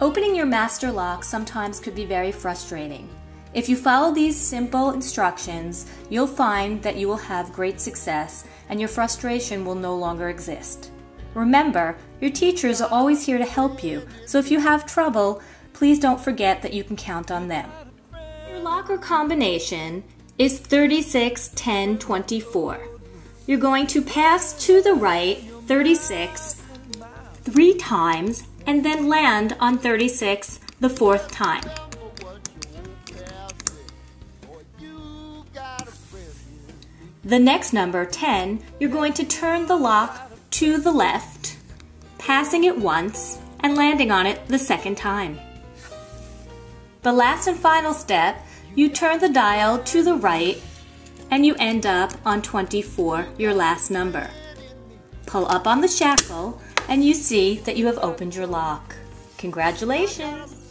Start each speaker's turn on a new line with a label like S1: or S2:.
S1: Opening your master lock sometimes could be very frustrating. If you follow these simple instructions, you'll find that you will have great success and your frustration will no longer exist. Remember, your teachers are always here to help you, so if you have trouble, please don't forget that you can count on them. Your locker combination is 36, 10, 24. You're going to pass to the right 36 three times and then land on 36 the fourth time. The next number, 10, you're going to turn the lock to the left, passing it once and landing on it the second time. The last and final step, you turn the dial to the right and you end up on 24, your last number. Pull up on the shackle and you see that you have opened your lock. Congratulations!